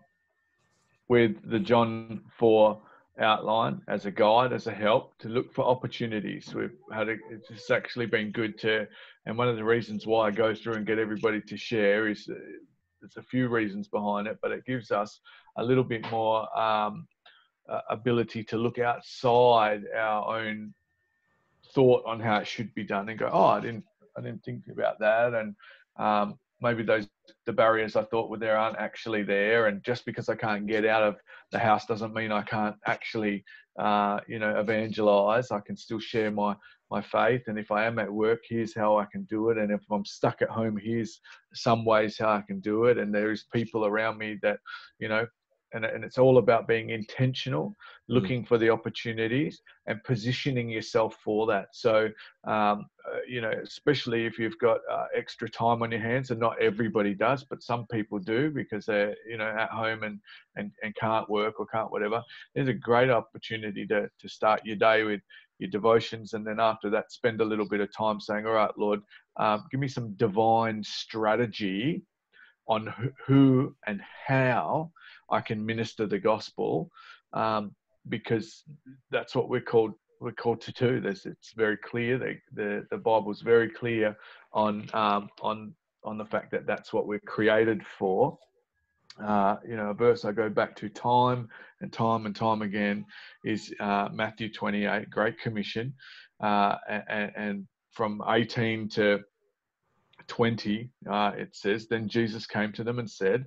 with the John 4 outline as a guide, as a help to look for opportunities. We've had a, it's actually been good to, and one of the reasons why I go through and get everybody to share is uh, there's a few reasons behind it, but it gives us a little bit more um, uh, ability to look outside our own thought on how it should be done and go, oh, I didn't, I didn't think about that, and um, maybe those the barriers I thought were there aren't actually there, and just because I can't get out of the house doesn't mean I can't actually, uh, you know, evangelize. I can still share my my faith, and if I am at work, here's how I can do it, and if I'm stuck at home, here's some ways how I can do it, and there is people around me that, you know. And, and it's all about being intentional, looking for the opportunities and positioning yourself for that. So, um, uh, you know, especially if you've got uh, extra time on your hands, and not everybody does, but some people do because they're, you know, at home and, and, and can't work or can't whatever. There's a great opportunity to, to start your day with your devotions, and then after that, spend a little bit of time saying, "All right, Lord, um, give me some divine strategy on who, who and how I can minister the gospel." Um, because that's what we're called we're called to do. There's, it's very clear. The, the the Bible's very clear on um, on on the fact that that's what we're created for. Uh, you know, a verse I go back to time and time and time again is uh, Matthew 28, Great Commission, uh, and, and from 18 to 20, uh, it says, Then Jesus came to them and said,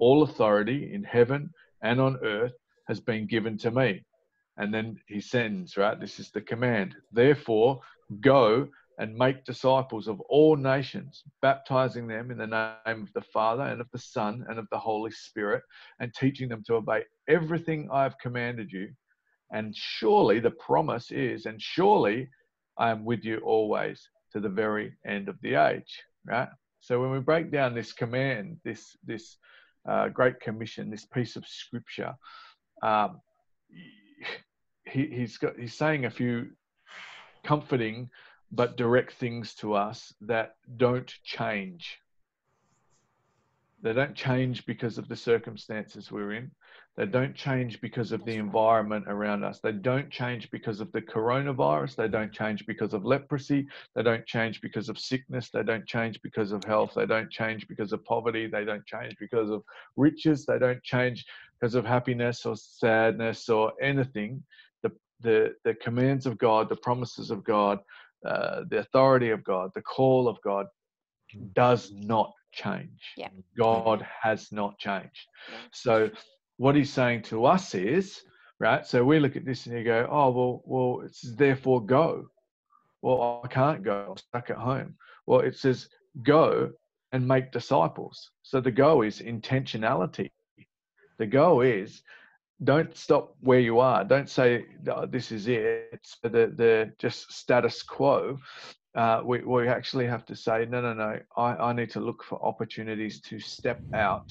All authority in heaven and on earth has been given to me. And then he sends, right? This is the command. Therefore, go and make disciples of all nations, baptizing them in the name of the Father and of the Son and of the Holy Spirit, and teaching them to obey everything I have commanded you. And surely the promise is, and surely I am with you always to the very end of the age, right? So when we break down this command, this this uh, great commission, this piece of scripture, um, he, he's got he's saying a few comforting but direct things to us that don't change. They don't change because of the circumstances we're in. They don't change because of the environment around us. They don't change because of the coronavirus. They don't change because of leprosy. They don't change because of sickness. They don't change because of health. They don't change because of poverty. They don't change because of riches. They don't change because of happiness or sadness or anything. The, the, the commands of God, the promises of God, uh, the authority of God, the call of God does not change. Yeah. God mm-hmm. has not changed. So what he's saying to us is, right? So we look at this and you go, oh well, well, it's therefore go. Well, I can't go. I'm stuck at home. Well, it says go and make disciples. So the go is intentionality. The go is don't stop where you are. Don't say "Oh, this is it. It's the the just status quo. Uh, we we actually have to say no, no, no. I, I need to look for opportunities to step out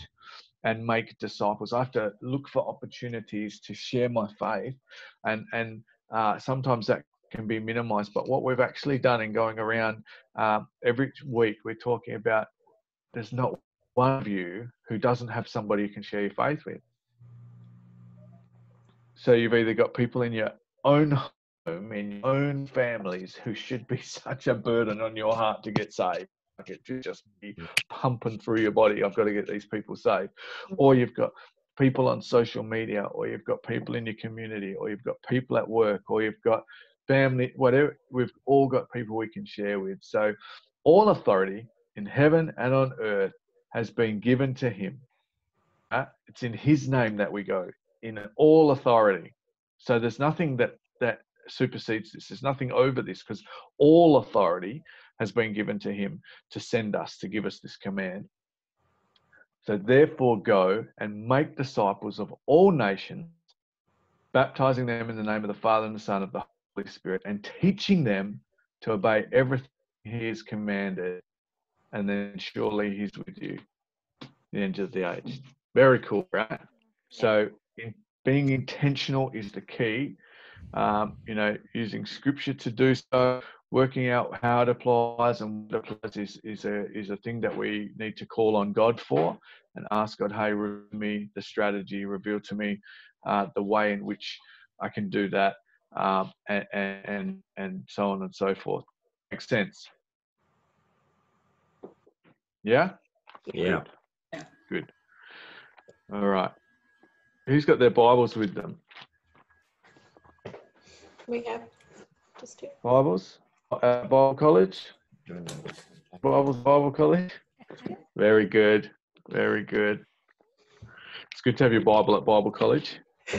and make disciples. I have to look for opportunities to share my faith, and and uh, sometimes that can be minimized. But what we've actually done in going around uh, every week, we're talking about there's not one of you who doesn't have somebody you can share your faith with. So you've either got people in your own in your own families who should be such a burden on your heart to get saved. Like it should just be pumping through your body. I've got to get these people saved. Or you've got people on social media, or you've got people in your community, or you've got people at work, or you've got family, whatever. We've all got people we can share with. So all authority in heaven and on earth has been given to him. Uh, it's in his name that we go, in all authority. So there's nothing that that supersedes this. There's nothing over this because all authority has been given to him to send us, to give us this command. So therefore, go and make disciples of all nations, baptizing them in the name of the Father and the Son of the Holy Spirit, and teaching them to obey everything he has commanded. And then surely he's with you, the end of the age. Very cool, right? So in, being intentional is the key um, you know, using scripture to do so, working out how it applies and what applies is, is a is a thing that we need to call on God for and ask God, hey, reveal me the strategy, reveal to me uh, the way in which I can do that, um, and, and and so on and so forth. Makes sense. Yeah. Yeah. Good. Good. All right. Who's got their Bibles with them? We have just two. Bibles at Bible College. Bibles Bible College. Very good. Very good. It's good to have your Bible at Bible College.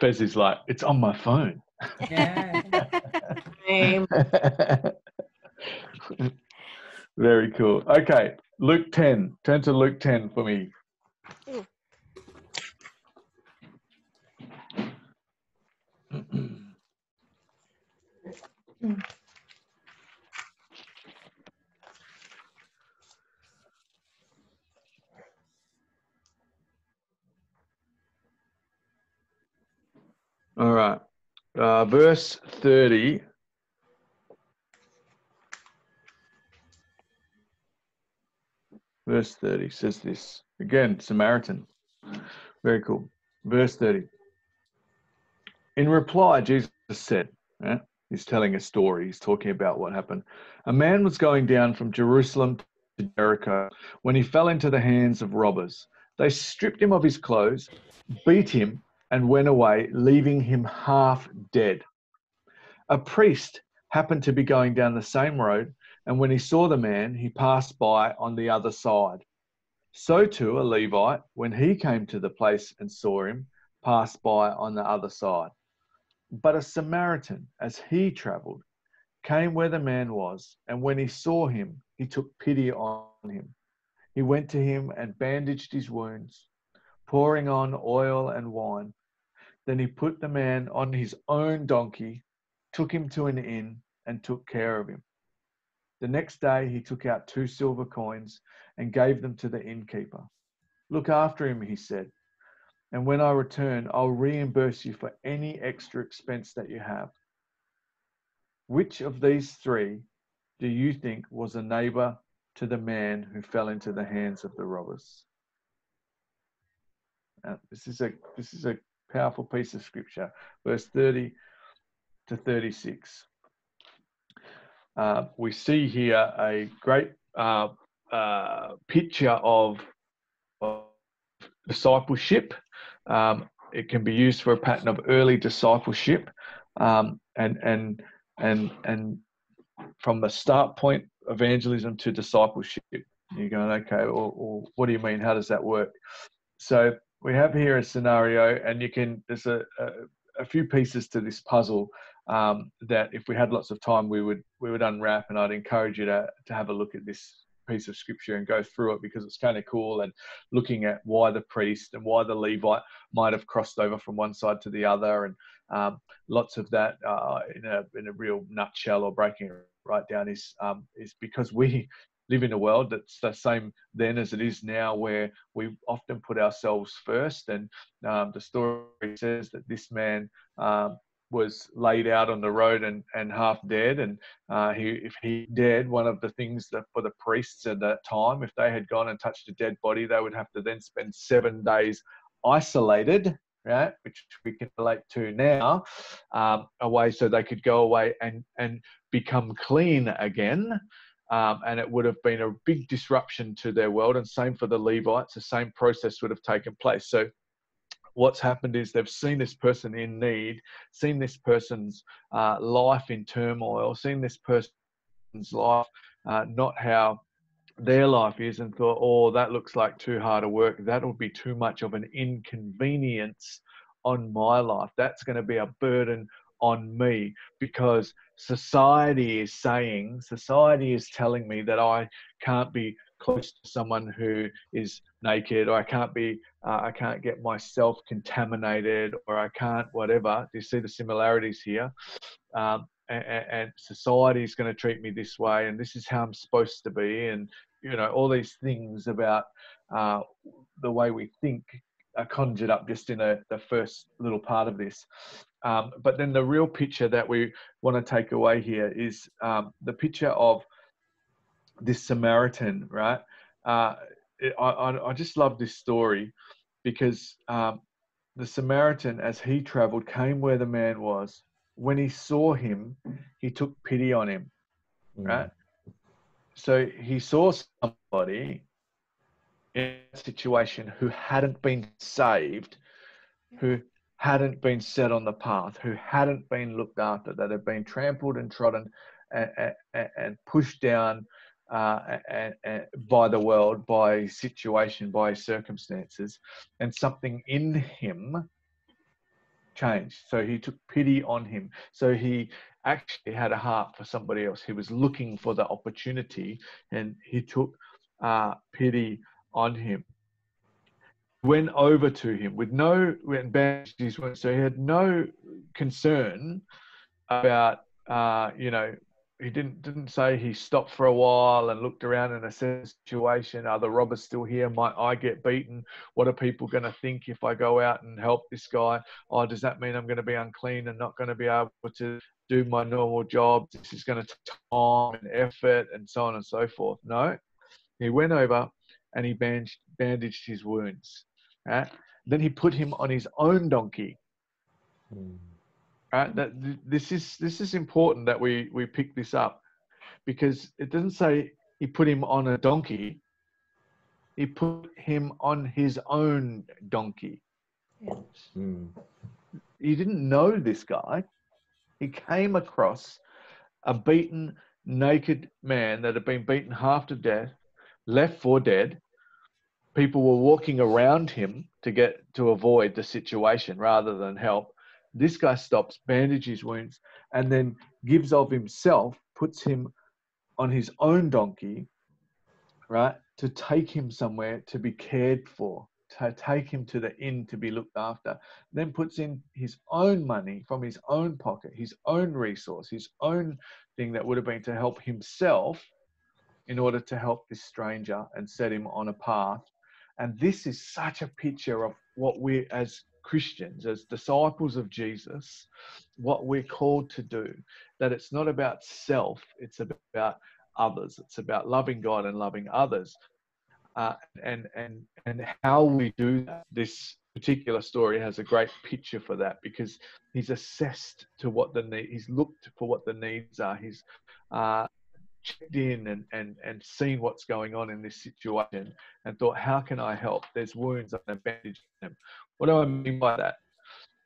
Fez is like, it's on my phone. Yeah. Very cool. Okay, Luke 10. Turn to Luke 10 for me. All right. Uh, verse 30. Verse 30 says this. Again, Samaritan. Very cool. Verse 30. In reply, Jesus said, yeah, he's telling a story. He's talking about what happened. A man was going down from Jerusalem to Jericho when he fell into the hands of robbers. They stripped him of his clothes, beat him, and went away, leaving him half dead. A priest happened to be going down the same road, and when he saw the man, he passed by on the other side. So too a Levite, when he came to the place and saw him, passed by on the other side. But a Samaritan, as he traveled, came where the man was, and when he saw him, he took pity on him. He went to him and bandaged his wounds, pouring on oil and wine. Then he put the man on his own donkey, took him to an inn, and took care of him. The next day he took out two silver coins and gave them to the innkeeper. Look after him, he said, and when I return, I'll reimburse you for any extra expense that you have. Which of these three do you think was a neighbor to the man who fell into the hands of the robbers? Uh, this is a this is a powerful piece of scripture, verse 30 to 36. Uh, we see here a great uh, uh, picture of discipleship. Um, it can be used for a pattern of early discipleship, um, and and and and from the start point, evangelism to discipleship. You're going, okay, well, well, what do you mean? How does that work? So we have here a scenario, and you can there's a, a, a few pieces to this puzzle um, that if we had lots of time, we would we would unwrap, and I'd encourage you to to have a look at this piece of scripture and go through it because it's kind of cool and looking at why the priest and why the Levite might have crossed over from one side to the other and um, lots of that uh, in a in a real nutshell or breaking it right down is um, is because we live in a world that's the same then as it is now, where we often put ourselves first. And um, the story says that this man um, was laid out on the road and, and half dead. And uh, he, if he dead, one of the things that for the priests at that time, if they had gone and touched a dead body, they would have to then spend seven days isolated. right? Which we can relate to now, um, away so they could go away and and become clean again. Um, and it would have been a big disruption to their world. And same for the Levites, the same process would have taken place. So what's happened is they've seen this person in need, seen this person's uh, life in turmoil, seen this person's life uh, not how their life is, and thought, oh, that looks like too hard a work. That would be too much of an inconvenience on my life. That's going to be a burden on me because society is saying, society is telling me that I can't be close to someone who is naked or I can't be, uh, I can't get myself contaminated or I can't whatever. Do you see the similarities here? Um, and, and society is going to treat me this way and this is how I'm supposed to be and you know all these things about uh, the way we think are conjured up just in a, the first little part of this. Um, but then the real picture that we want to take away here is um, the picture of this Samaritan, right? Uh, it, I, I just love this story because um, the Samaritan, as he traveled, came where the man was. When he saw him, he took pity on him, mm. right? So he saw somebody in a situation who hadn't been saved, who hadn't been set on the path, who hadn't been looked after, that had been trampled and trodden and, and, and pushed down uh, and, and by the world, by situation, by circumstances, and something in him changed. So he took pity on him. So he actually had a heart for somebody else. He was looking for the opportunity and he took uh, pity on him. Went over to him with no bandages so he had no concern about uh, you know he didn't didn't say he stopped for a while and looked around in a situation. Are the robbers still here? Might I get beaten? What are people going to think if I go out and help this guy? Oh, does that mean I'm going to be unclean and not going to be able to do my normal job? This is going to take time and effort and so on and so forth. No, he went over and he bandaged, bandaged his wounds. Then he put him on his own donkey. Mm Right? That this is this is important that we we pick this up because it doesn't say he put him on a donkey. He put him on his own donkey. Yes. Mm. He didn't know this guy. He came across a beaten, naked man that had been beaten half to death, left for dead. People were walking around him to get to avoid the situation rather than help. This guy stops, bandages wounds, and then gives of himself, puts him on his own donkey, right, to take him somewhere to be cared for, to take him to the inn to be looked after, then puts in his own money from his own pocket, his own resource, his own thing that would have been to help himself in order to help this stranger and set him on a path. And this is such a picture of what we as Christians, as disciples of Jesus, what we're called to do. That it's not about self, it's about others. It's about loving God and loving others. Uh, and and and how we do that. This particular story has a great picture for that because he's assessed to what the need. He's looked for what the needs are. He's uh, checked in and, and, and seen what's going on in this situation and thought, how can I help? There's wounds, I can bandage them. What do I mean by that?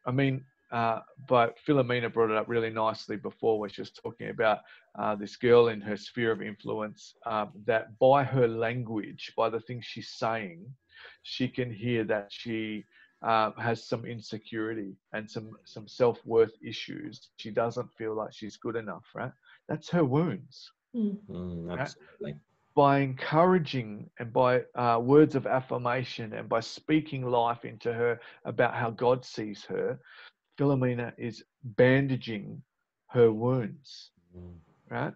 I mean, uh, but Philomena brought it up really nicely before, where she was talking about uh, this girl in her sphere of influence, um, that by her language, by the things she's saying, she can hear that she uh, has some insecurity and some some self worth issues. She doesn't feel like she's good enough, right? That's her wounds. Mm. Mm, absolutely. By encouraging and by uh, words of affirmation and by speaking life into her about how God sees her, Philomena is bandaging her wounds, mm. right?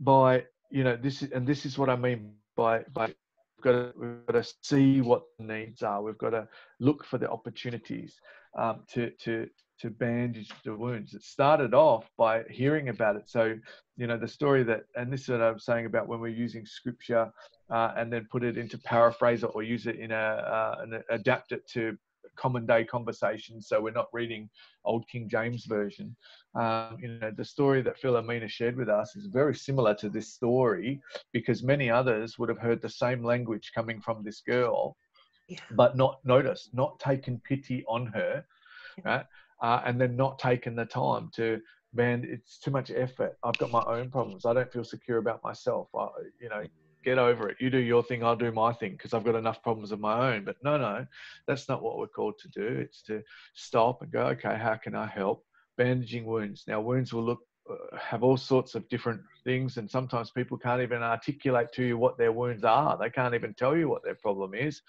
By you know this is and this is what I mean by by we've got to, we've got to see what the needs are. We've got to look for the opportunities um, to to to bandage the wounds. It started off by hearing about it. So, you know, the story that, and this is what I'm saying about when we're using scripture uh, and then put it into paraphrase it or use it in a, uh, and adapt it to common day conversation, so we're not reading old King James version. Um, you know, the story that Philomena shared with us is very similar to this story because many others would have heard the same language coming from this girl, Yeah. but not noticed, not taken pity on her, right? Uh, and then not taking the time to man, it's too much effort. I've got my own problems. I don't feel secure about myself. I, you know, get over it. You do your thing, I'll do my thing because I've got enough problems of my own. But no, no, that's not what we're called to do. It's to stop and go, okay, how can I help? Bandaging wounds. Now, wounds will look have all sorts of different things, and sometimes people can't even articulate to you what their wounds are. They can't even tell you what their problem is.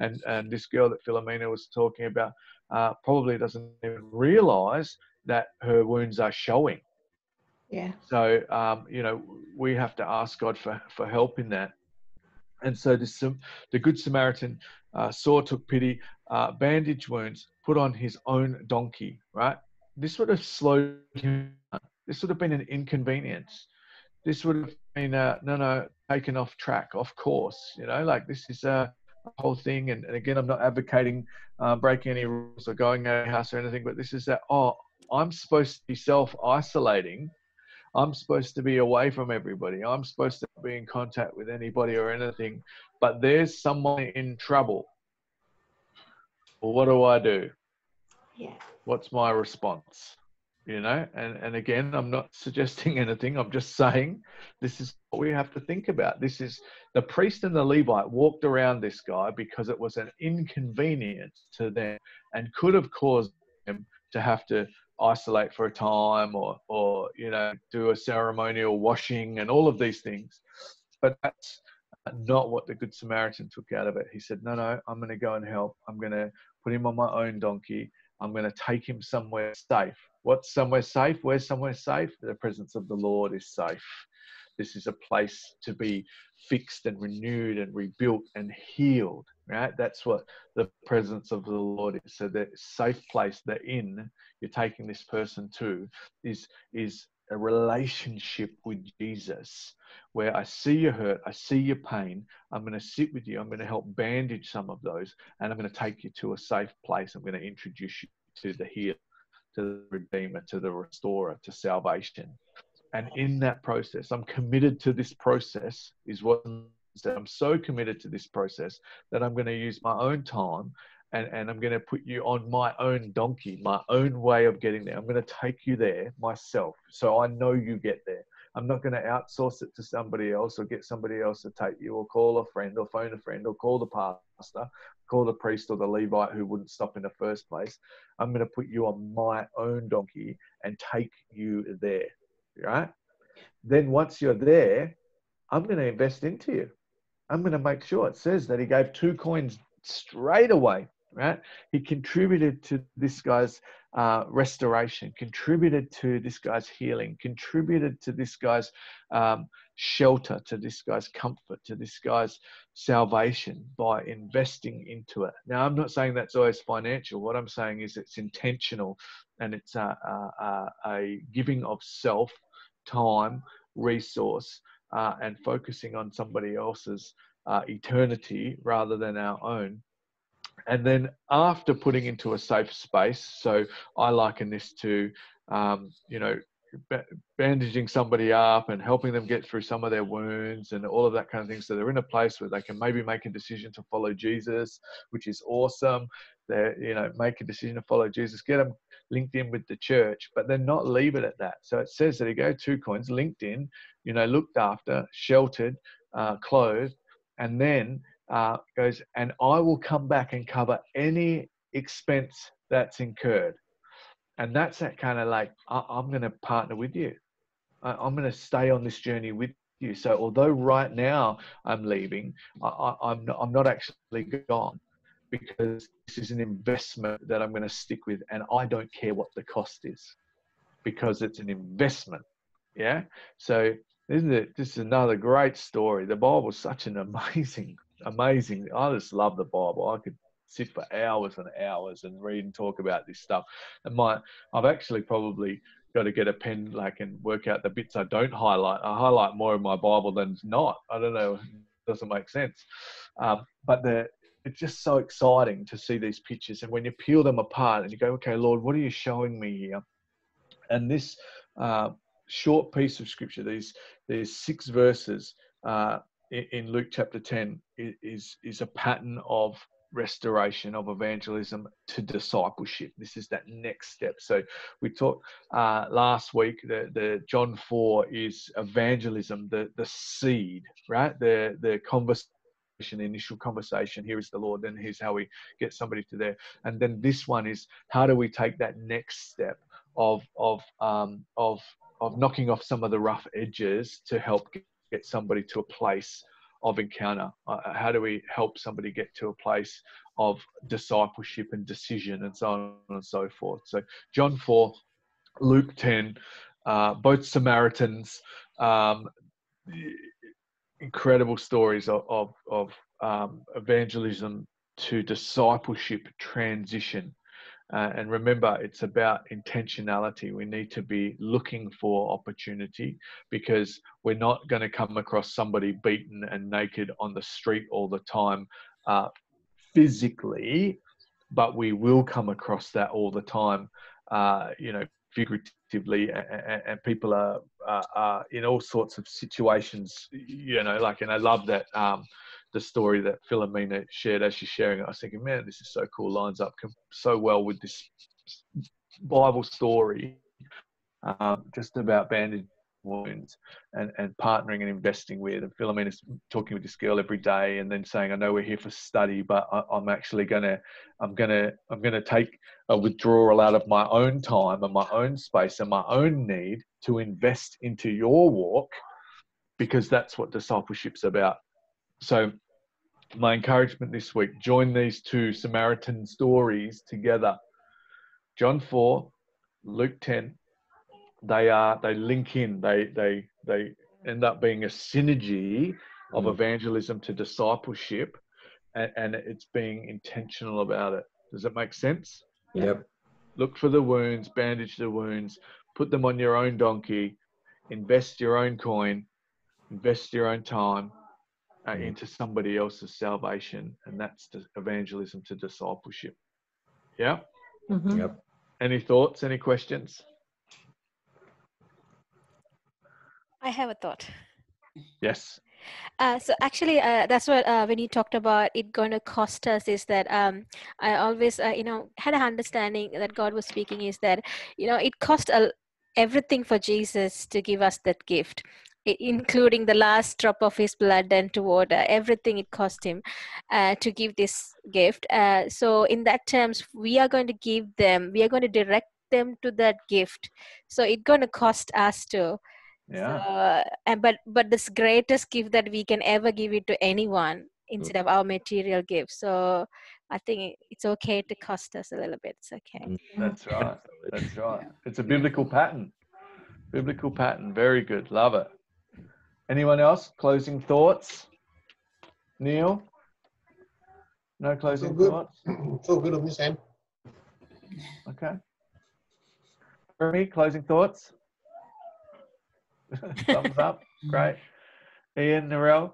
And and this girl that Philomena was talking about uh, probably doesn't even realise that her wounds are showing. Yeah. So, um, you know, we have to ask God for, for help in that. And so this, the Good Samaritan uh, saw, took pity, uh, bandaged wounds, put on his own donkey, right? This would have slowed him down. This would have been an inconvenience. This would have been, uh, no, no, taken off track, off course, you know, like this is a whole thing. And, and again, I'm not advocating uh, breaking any rules or going out of house or anything, but this is that, oh, I'm supposed to be self isolating. I'm supposed to be away from everybody. I'm supposed to be in contact with anybody or anything. But there's someone in trouble. Well, what do I do? Yeah. What's my response? You know, and, and again, I'm not suggesting anything. I'm just saying this is what we have to think about. This is the priest and the Levite walked around this guy because it was an inconvenience to them and could have caused them to have to isolate for a time or or you know do a ceremonial washing and all of these things but that's not what the good samaritan took out of it he said no no i'm going to go and help i'm going to put him on my own donkey i'm going to take him somewhere safe what's somewhere safe where's somewhere safe? The presence of the lord is safe. This is a place to be fixed and renewed and rebuilt and healed right? That's what the presence of the lord is. So the safe place the inn you're taking this person to is is a relationship with jesus. Where i see your hurt i see your pain i'm going to sit with you i'm going to help bandage some of those and i'm going to take you to a safe place. I'm going to introduce you to the healer to the redeemer to the restorer to salvation. And in that process i'm committed to this process is what i'm so committed to this process that i'm going to use my own time and, and i'm going to put you on my own donkey my own way of getting there. I'm going to take you there myself so i know you get there. I'm not going to outsource it to somebody else or get somebody else to take you or call a friend or phone a friend or call the pastor call the priest or the levite who wouldn't stop in the first place i'm going to put you on my own donkey and take you there right? Then once you're there, I'm going to invest into you. I'm going to make sure it says that he gave two coins straight away, right? He contributed to this guy's uh, restoration, contributed to this guy's healing, contributed to this guy's um, shelter, to this guy's comfort, to this guy's salvation by investing into it. Now, I'm not saying that's always financial. What I'm saying is it's intentional and it's a, a, a giving of self, time, resource, uh, and focusing on somebody else's uh, eternity rather than our own. And then after putting into a safe space, so I liken this to, um, you know, bandaging somebody up and helping them get through some of their wounds and all of that kind of thing. So they're in a place where they can maybe make a decision to follow Jesus, which is awesome. They, you know, make a decision to follow Jesus, get them linked in with the church, but then not leave it at that. So it says that he go two coins, linked in, you know, looked after, sheltered, uh, clothed, and then uh, goes, and I will come back and cover any expense that's incurred. And that's that kind of like, I, am going to partner with you. I, I'm going to stay on this journey with you. So although right now I'm leaving, I, I'm not, I'm not actually gone because this is an investment that I'm going to stick with, and I don't care what the cost is because it's an investment. Yeah. So isn't it? This is another great story. The Bible is such an amazing, amazing. I just love the Bible. I could sit for hours and hours and read and talk about this stuff. And my, I've actually probably got to get a pen like and work out the bits I don't highlight. I highlight more in my Bible than not. I don't know. It doesn't make sense. Um, but the it's just so exciting to see these pictures. And when you peel them apart and you go, okay, Lord, what are you showing me here? And this uh, short piece of scripture, these these six verses uh, in, in Luke chapter 10, is is a pattern of restoration of evangelism to discipleship. This is that next step. So we talked uh, last week. The, the John four is evangelism, the the seed, right? The the conversation initial conversation here is the lord then here's how we get somebody to there and then this one is how do we take that next step of of um, of of knocking off some of the rough edges to help get somebody to a place of encounter? Uh, how do we help somebody get to a place of discipleship and decision and so on and so forth? So, John 4, Luke 10, uh, both Samaritans, um, incredible stories of, of, of um, evangelism to discipleship transition. Uh, and remember, it's about intentionality. We need to be looking for opportunity because we're not going to come across somebody beaten and naked on the street all the time uh, physically, but we will come across that all the time, uh, you know, figuratively. And, and people are, are, in all sorts of situations, you know, like, and I love that. Um, the story that Philomena shared as she's sharing it. I was thinking, man, this is so cool. Lines up so well with this Bible story, um, just about bandage wounds and, and partnering and investing with. And Philomena's talking with this girl every day, and then saying, "I know we're here for study, but I, am actually gonna, I'm gonna, I'm gonna take a withdrawal out of my own time and my own space and my own need to invest into your walk." Because that's what discipleship's about. So my encouragement this week join these two Samaritan stories together. John 4, Luke 10, they are they link in, they they they end up being a synergy of mm. evangelism to discipleship and, and it's being intentional about it. Does it make sense? Yep. Look for the wounds, bandage the wounds, put them on your own donkey, invest your own coin, invest your own time, uh, mm. into somebody else's salvation, and that's the evangelism to discipleship. Yeah. Mm-hmm. Yep. Any thoughts? Any questions? I have a thought. Yes. Uh, so actually, uh, that's what uh, when you talked about it going to cost us is that um, I always uh, you know had an understanding that God was speaking is that you know it cost a, everything for Jesus to give us that gift including the last drop of his blood and to water everything it cost him uh, to give this gift. Uh, so in that terms we are going to give them we are going to direct them to that gift. So it's going to cost us to yeah. Uh, and but but this greatest gift that we can ever give it to anyone instead of our material gifts so i think it's okay to cost us a little bit. It's okay. Mm, that's right. That's right. It's a biblical pattern. Biblical pattern. Very good. Love it Anyone else? Closing thoughts? Neil? No closing good. thoughts? It's all good on this end. Okay. Jeremy, closing thoughts? Thumbs up. Great. Ian, Narelle?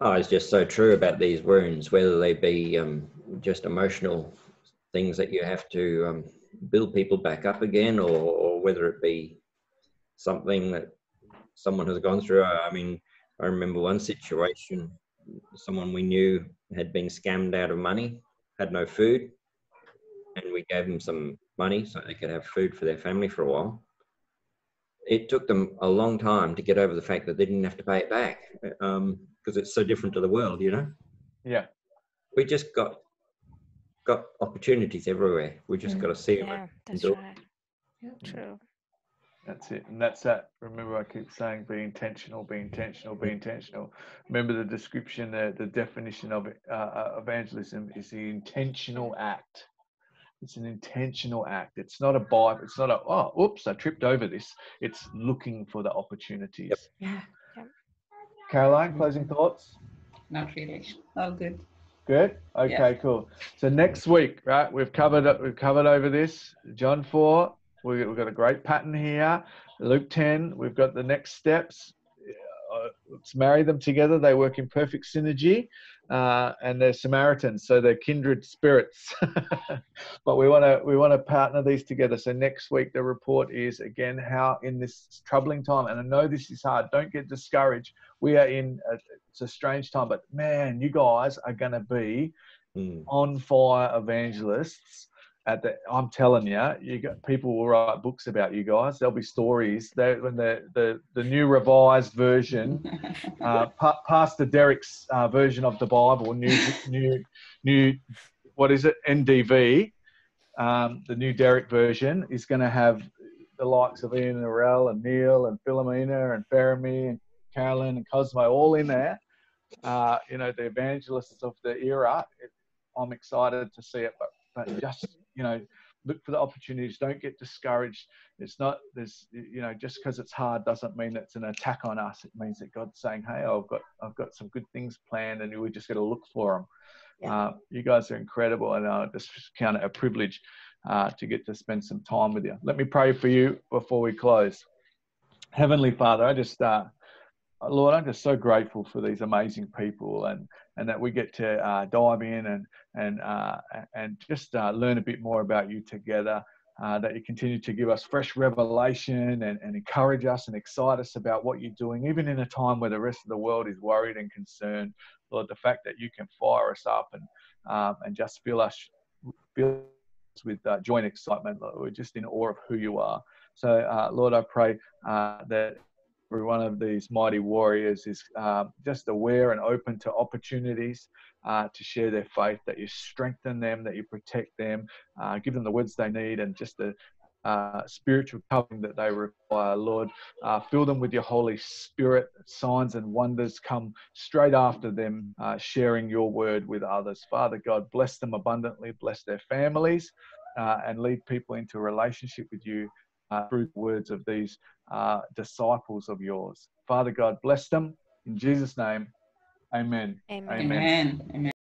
Oh, it's just so true about these wounds, whether they be um, just emotional things that you have to um, build people back up again, or, or whether it be something that someone has gone through. I mean, I remember one situation, someone we knew had been scammed out of money, had no food, and we gave them some money so they could have food for their family for a while. It took them a long time to get over the fact that they didn't have to pay it back because um, it's so different to the world, you know. Yeah. We just got got opportunities everywhere. We just got to see them. Yeah, that's right. Yeah, true. That's it. And that's that. Remember, I keep saying be intentional, be intentional, be intentional. Remember the description, the, the definition of uh, uh, evangelism is the intentional act. It's an intentional act. It's not a buy. It's not a, oh, oops, I tripped over this. It's looking for the opportunities. Yep. Yeah. Caroline, closing thoughts? Not really. All good. Good. Okay, yeah. cool. So next week, right? We've covered we've covered over this. John four, We've got a great pattern here. Luke 10, we've got the next steps. Uh, let's marry them together. They work in perfect synergy. uh, and they're Samaritans, so they're kindred spirits. but we want to we want to partner these together. So next week the report is again how in this troubling time, and I know this is hard. Don't get discouraged. We are in a, it's a strange time, but man, you guys are going to be Mm. on fire evangelists at the i'm telling you you got people will write books about you guys. There'll be stories. They when the the, the new revised version uh, pa- pastor derek's uh, version of the bible new new new what is it ndv um, the new derek version is going to have the likes of ian and and neil and philomena and Fermi and carolyn and cosmo all in there. Uh, you know the evangelists of the era I'm excited to see it, but, but just, you know, look for the opportunities. Don't get discouraged. It's not, there's, you know, just because it's hard doesn't mean it's an attack on us. It means that God's saying, hey, I've got, I've got some good things planned and we're just got to look for them. Yeah. Uh, you guys are incredible and I just count it a privilege uh, to get to spend some time with you. Let me pray for you before we close. Heavenly Father, I just, uh, Lord, I'm just so grateful for these amazing people and, and that we get to uh, dive in and, and, uh, and just uh, learn a bit more about you together. Uh, that you continue to give us fresh revelation and, and encourage us and excite us about what you're doing, even in a time where the rest of the world is worried and concerned. Lord, the fact that you can fire us up and, um, and just fill us, fill us with uh, joint excitement, Lord. we're just in awe of who you are. So, uh, Lord, I pray uh, that every one of these mighty warriors is um, just aware and open to opportunities uh, to share their faith, that you strengthen them, that you protect them, uh, give them the words they need, and just the uh, spiritual covering that they require. Lord, uh, fill them with your Holy Spirit. Signs and wonders come straight after them uh, sharing your word with others. Father God, bless them abundantly, bless their families, uh, and lead people into a relationship with you uh, through the words of these uh, disciples of yours. Father God, bless them in Jesus' name. Amen. Amen. Amen. Amen. Amen.